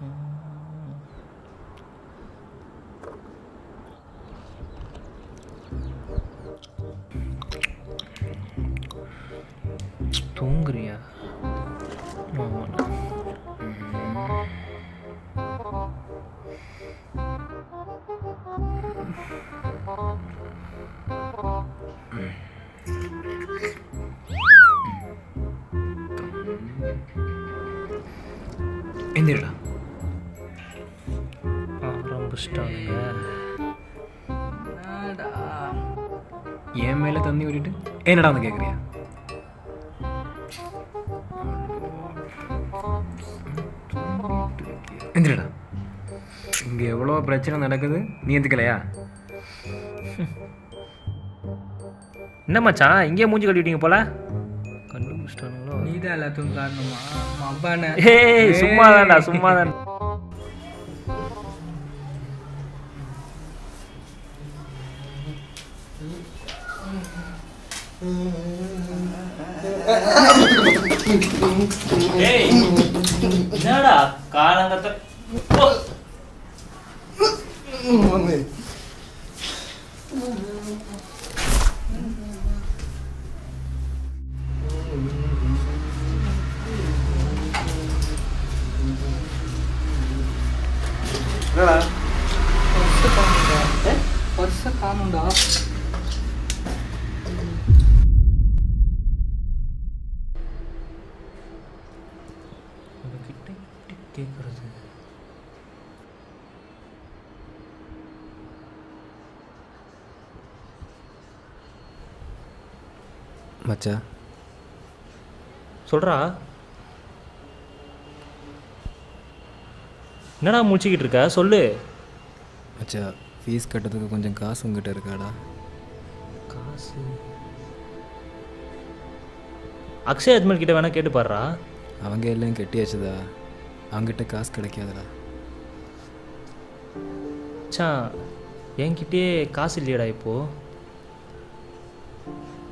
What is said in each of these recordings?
음. 동그리야 ஆரம்பிச்சிட்டாங்க என் மேல தண்ணி ஊறிட்டு என்னடா வந்து கேக்குறியா? எந்திரடா. இங்க எவ்வளோ பிரச்சனை நடக்குது? நீ எந்துக்கலையா? என்ன மச்சான்? இங்கேயே மூஞ்சி கட்டிட்டீங்க போல? கண்டுபிடிச்சிட்டானுங்களோ. நீதான் எல்லாத்துக்கும் காரணமா? அப்பான ஏய் சும்மா தான்டா சும்மா தான் ஏய் என்னடா காலங்கத்த வருஷம் காணும்டா கிட்ட கேட்கறது மச்சா. சொல்றா. என்னடா முடிச்சுக்கிட்டு இருக்க? சொல்லு. மச்சா ஃபீஸ் கட்டுறதுக்கு கொஞ்சம் காசு உங்ககிட்ட இருக்காடா. காசு. அக்ஷய் அஜ்மல் கிட்ட வேணா கேட்டு பாடுறா அவங்க எல்லாம் கெட்டியாச்சுதா அவங்ககிட்ட காசு கிடைக்காதுடா. மச்சான் என்கிட்டயே காசு இல்லையடா இப்போ?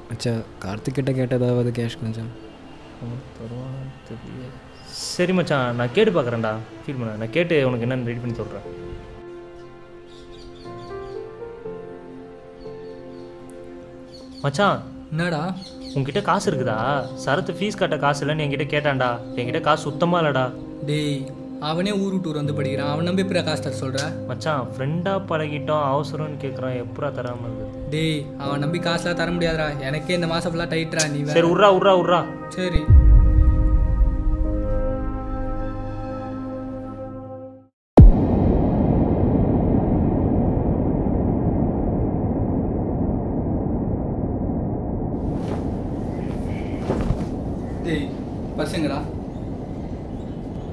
மச்சா கார்த்திக் கிட்ட கேட்டதாவது கேஷ் கொஞ்சம். சரி மச்சான் நான் கேட்டு பார்க்குறேன்டா ஃபீல் பண்ண நான் கேட்டு உனக்கு என்னென்னு ரெடி பண்ணி சொல்கிறேன் மச்சான் என்னடா? உன்கிட்ட காசு இருக்குதா? சரத்து ஃபீஸ் கட்ட காசு இல்லைன்னு என்கிட்ட கேட்டான்டா. என்கிட்ட காசு சுத்தமாக இல்லைடா. டேய் அவனே ஊர் விட்டு வந்து படிக்கிறான் அவன் நம்பி தர சொல்ற? மச்சான் ஃப்ரெண்டாக பழகிட்டோம் அவசரம்னு கேட்குறான் எப்படா தராமல் இருக்குது டேய் அவன் நம்பி காசுலாம் தர முடியாதுடா. எனக்கே இந்த மாசம் ஃபுல்லாக டைட்ரா நீ. சரி உர்றா உர்றா உர்றா. சரி.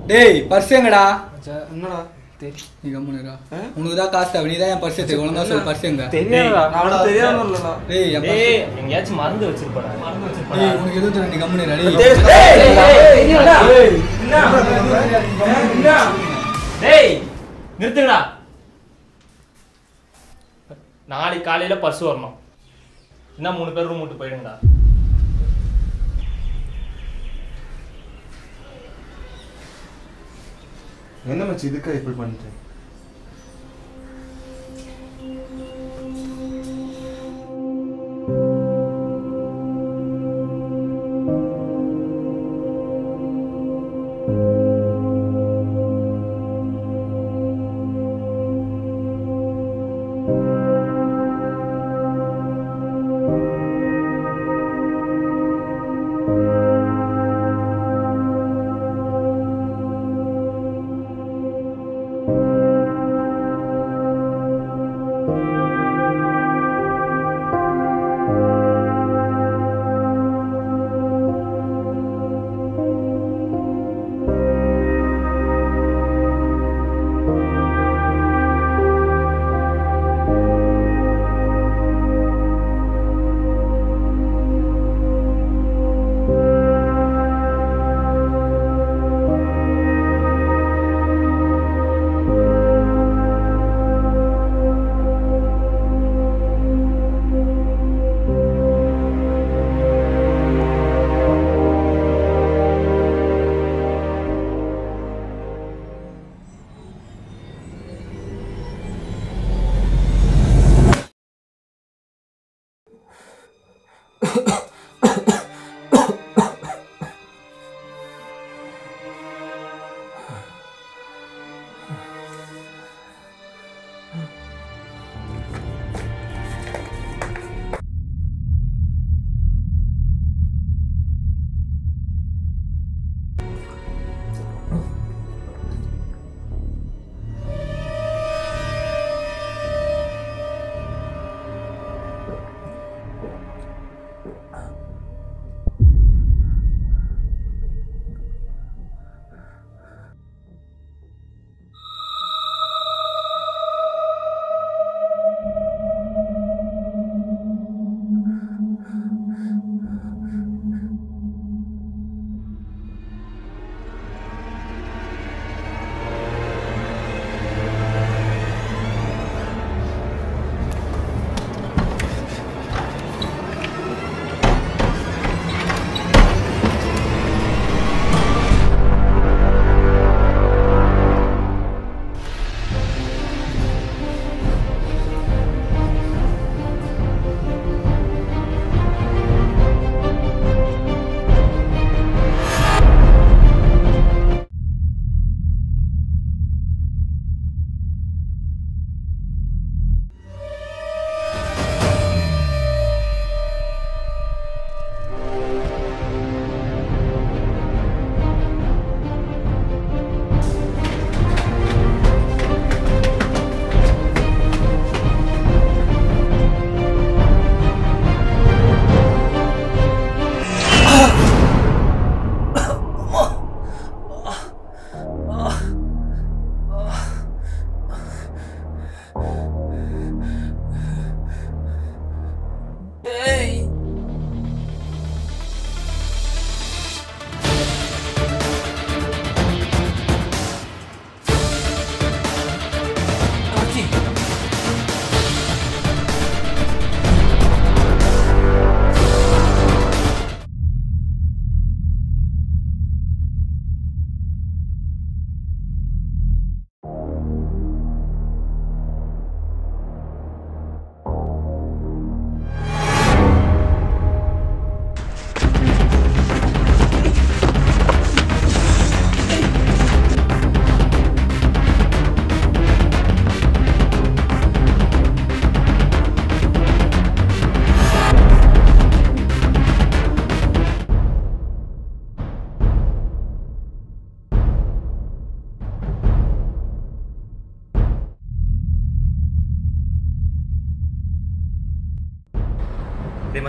டேய் பர்சுங்கடா என்னடா நீ கம்முனுடா உனக்கு தான் காசு தேவை நீ தான் என் பர்ஸ் எடுத்து ஒழுங்கா சொல்லு டேய் பர்ஸ் ஏய் எங்கேயாச்சும் மறந்து வச்சிருப்பா மறந்து டேய் உனக்கு எதுவும் தெரியும் நீ கம்முனுடா டேய் டேய் நிறுத்துங்கடா நாளைக்கு காலையில பர்ஸ் வரணும் என்ன மூணு பேர் ரூம் விட்டு போயிடுங்கடா என்ன மச்சி இதுக்கா இப்படி பண்ணிட்டேன்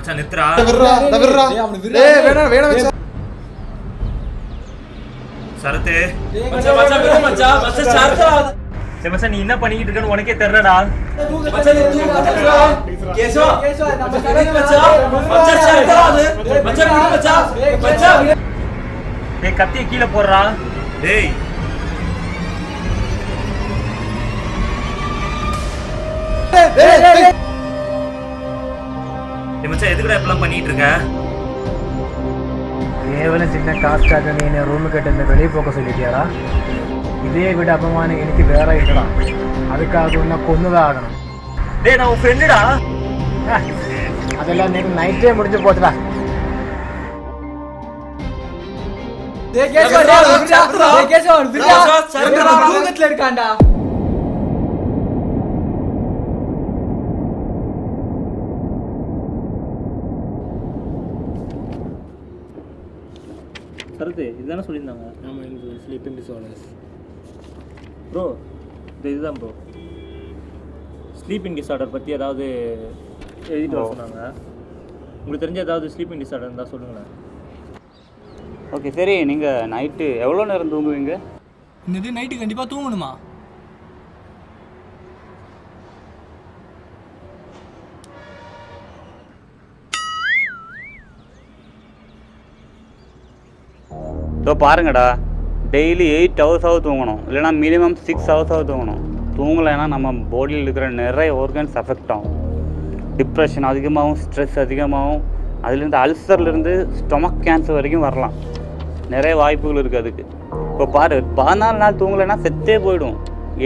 மச்சான் விடுறா டேய், அவனை விடுறா. டேய் வேணாம் வேணாம் மச்சான் சரத்து. மச்சான் மச்சான் விடு மச்சான் மச்சான் சரத்தா டேய் மச்சான் நீ என்ன பண்ணிக்கிட்டு இருக்கன்னு உனக்கே தெரியலடா மச்சான் நீ தூக்கு மச்சான் கேசவா? நம்ம கடைக்கு மச்சான். மச்சான் சரத்தா அது மச்சான் விடு மச்சான் மச்சான். டேய் கத்திய கீழே போடுறா. டேய், டேய். டேய். மச்சான் எதுக்குடா இப்பெல்லாம் பண்ணிட்டு இருக்க கேவலம் சின்ன காசுக்காக நீ என்ன ரூமு கட்ட இந்த வெளியே போக சொல்லிட்டியாரா இதே விட அபமானம் எனக்கு வேற இருக்கலாம் அதுக்காக உன்னை கொண்டுதான் ஆகணும். டேய் நான் உன் ஃப்ரெண்டுடா அதெல்லாம் நேற்று நைட்டே முடிஞ்சு போச்சுடா. தூக்கத்துல இருக்காண்டா சரத்து இதுதானே சொல்லியிருந்தாங்க. ஆமாம் எனக்கு ஸ்லீப்பிங் டிசார்டர்ஸ் ப்ரோ இது இதுதான் ப்ரோ ஸ்லீப்பிங் டிஸார்டர் பற்றி ஏதாவது எழுதிட்டு வர சொன்னாங்க. உங்களுக்கு தெரிஞ்ச ஏதாவது ஸ்லீப்பிங் டிஸார்டர் இருந்தால் சொல்லுங்களேன். ஓகே சரி நீங்கள் நைட்டு எவ்வளோ நேரம் தூங்குவீங்க? இன்னது நைட்டு கண்டிப்பா தூங்கணுமா? இதோ பாருங்கடா. டெய்லி எயிட் ஹவர்ஸாவது தூங்கணும். இல்லைனா மினிமம் சிக்ஸ் ஹவர்ஸாவது தூங்கணும். தூங்கலைன்னா நம்ம பாடியில் இருக்கிற நிறைய ஆர்கன்ஸ் அஃபெக்ட் ஆகும். டிப்ரெஷன் அதிகமாகவும் ஸ்ட்ரெஸ் அதிகமாகவும் அதுலேருந்து அல்சர்லேருந்து ஸ்டொமக் கேன்சர் வரைக்கும் வரலாம். நிறைய வாய்ப்புகள் இருக்குது அதுக்கு. இப்போ பாரு பதினாலு நாள் தூங்கலைன்னா செத்தே போயிடும்.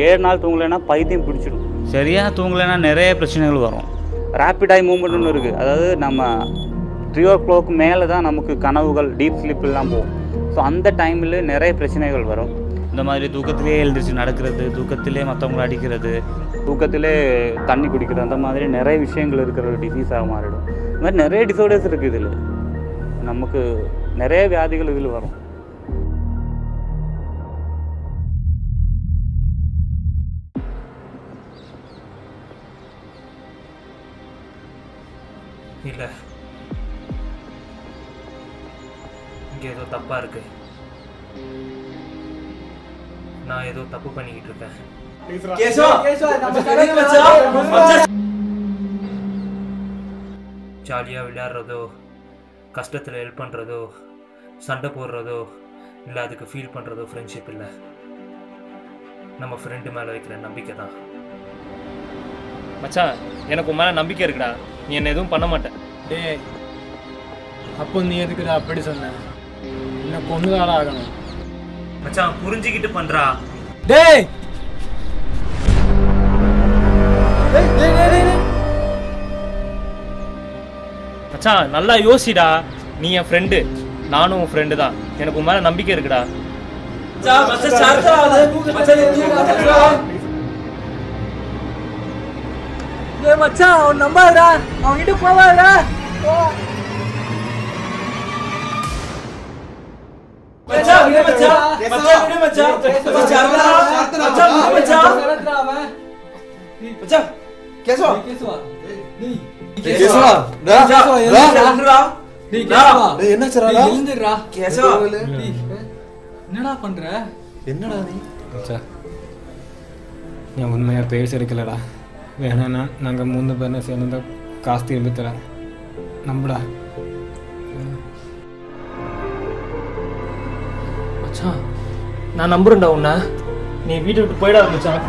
ஏழு நாள் தூங்கலைன்னா பைத்தியம் பிடிச்சிடும். சரியாக தூங்கலைன்னா நிறைய பிரச்சனைகள் வரும். ரேப்பிட் ஐ மூமெண்ட் ஒன்று இருக்குது அதாவது நம்ம த்ரீ ஓ கிளாக் மேலே தான் நமக்கு கனவுகள் டீப் ஸ்லீப்லாம் போகும். ஸோ அந்த டைமில் நிறைய பிரச்சனைகள் வரும். இந்த மாதிரி தூக்கத்திலே எழுந்திரிச்சு நடக்கிறது தூக்கத்திலே மற்றவங்களை அடிக்கிறது. தூக்கத்திலே தண்ணி குடிக்கிறது அந்த மாதிரி நிறைய விஷயங்கள் இருக்கிற ஒரு டிசீஸாக மாறிடும். இந்த மாதிரி நிறைய டிசார்டர்ஸ் இருக்குது இதில். நமக்கு நிறைய வியாதிகள் இதில் வரும். இல்லை. இங்கே ஏதோ தப்பாக இருக்கு. நான் ஏதோ தப்பு பண்ணிக்கிட்டு இருக்கேன். ஜாலியாக விளையாடுறதோ கஷ்டத்தில் ஹெல்ப் பண்ணுறதோ சண்டை போடுறதோ இல்லை அதுக்கு ஃபீல் பண்ணுறதோ ஃப்ரெண்ட்ஷிப் இல்லை. நம்ம ஃப்ரெண்டு மேலே வைக்கிற நம்பிக்கை தான். மச்சான் எனக்கு உன் மேலே நம்பிக்கை இருக்குடா. நீ என்ன எதுவும் பண்ண மாட்டேன் டேய் அப்போ நீ எதுக்குடா அப்படி சொன்ன? என்ன கொண்டுதாடா ஆகணும். மச்சான் புரிஞ்சுக்கிட்டு பண்ணுறா டேய். மச்சான் நல்லா யோசிடா. நீ என் ஃப்ரெண்டு நானும் உன் ஃப்ரெண்டு தான். எனக்கு உன் மேலே நம்பிக்கை இருக்குடா. மச்சான் அவன் நம்பாதடா. அவன் கிட்ட போவாதடா. மச்சான் விடு மச்சான் மச்சான் விடு மச்சான் மச்சான் சரத்தா மச்சான் விடு மச்சான் சரத்ரா அவன். மச்சான் கேசவா டேய், கேசவா. டேய். கேசவா டா, கேசவா, டா. எழுந்துடா. சொல்றா டேய், கேசவா. டேய், என்னாச்சுடா, டேய், டா? எழுந்துடுறா. கேசவா டேய், என்னடா பண்ற என்னடா நீ நான் உண்மையாக பேச இருக்கலடா வேணாண்ணா நாங்கள் மூணு பேரும் சேர்ந்து காசு திரும்பி தரேன் நம்புடா மச்சான். நான் நம்புறேன்டா உன்னை. நீ வீட்டை விட்டு போயிடாத மச்சான்.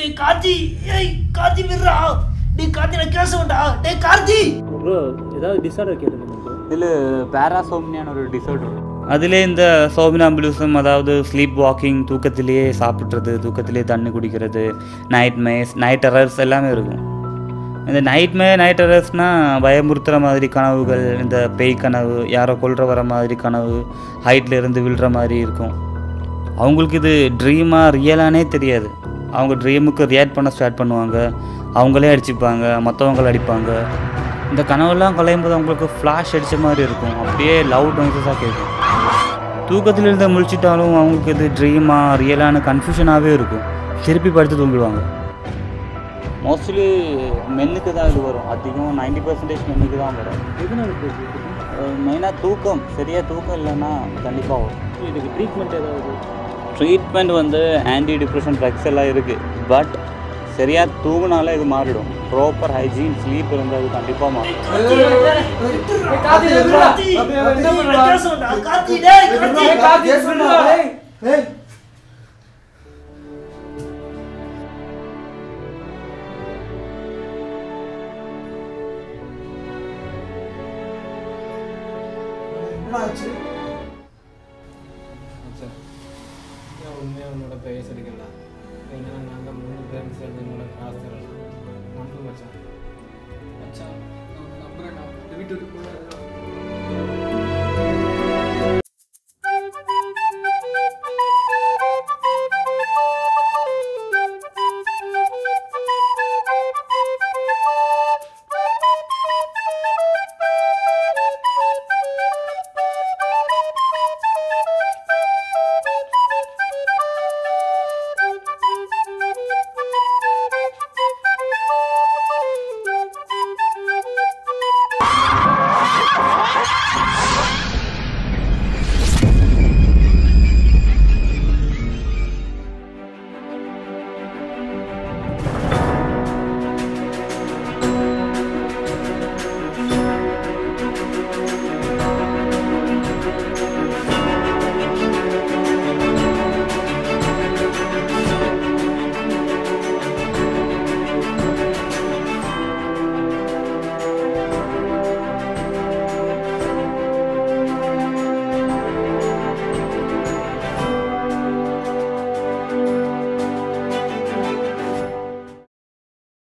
ஏய் கார்த்தி. ஏய் கார்த்தி விடுறா. டேய் கார்த்தி நான் கேச வேண்டா டேய் கார்த்தி. ப்ரோ ஏதாவது டிஸார்டர் கேட்டுருந்தேன் இதில் பேராசோம்னியான ஒரு டிசார்டர் அதிலே இந்த சோபினாம்புலிசம் அதாவது ஸ்லீப் வாக்கிங் தூக்கத்திலேயே சாப்பிட்றது தூக்கத்திலேயே தண்ணி குடிக்கிறது நைட் மேஸ் நைட் அரர்ஸ் எல்லாமே இருக்கும். இந்த நைட்மே நைட் அரர்ஸ்னால் பயமுறுத்துகிற மாதிரி கனவுகள் இந்த பேய் கனவு யாரோ கொல்ற வர மாதிரி கனவு ஹைட்ல இருந்து விழுற மாதிரி இருக்கும். அவங்களுக்கு இது ட்ரீமாக ரியலானே தெரியாது. அவங்க ட்ரீமுக்கு ரியாக்ட் பண்ண ஸ்டார்ட் பண்ணுவாங்க. அவங்களே அடிச்சுப்பாங்க மற்றவங்கள அடிப்பாங்க. இந்த கனவுலாம் கலையும் போது அவங்களுக்கு ஃப்ளாஷ் அடித்த மாதிரி இருக்கும். அப்படியே லவுட் நாய்ஸஸாக கேட்கும் தூக்கத்தில் இருந்து முழிச்சிட்டாலும் அவங்களுக்கு இது ட்ரீமாக ரியலான கன்ஃபியூஷனாகவே இருக்கும். திருப்பி படுத்து தூங்கிடுவாங்க. மோஸ்ட்லி மென்னுக்கு தான் இது வரும் அதிகமாக நைன்டி பர்சன்டேஜ் மென்னுக்கு தான் வரும் எதனால மெயினாக தூக்கம் சரியாக தூக்கம் இல்லைன்னா கண்டிப்பாக வரும் இதுக்கு ட்ரீட்மெண்ட் ஏதாவது ட்ரீட்மெண்ட் வந்து ஆன்டி டிப்ரெஷன் ட்ரக்ஸ் எல்லாம் இருக்குது பட் சரியாக தூங்கினாலே இது மாறிடும் ப்ராப்பர் ஹைஜீன் ஸ்லீப் இருந்தால் அது கண்டிப்பாக மாறும்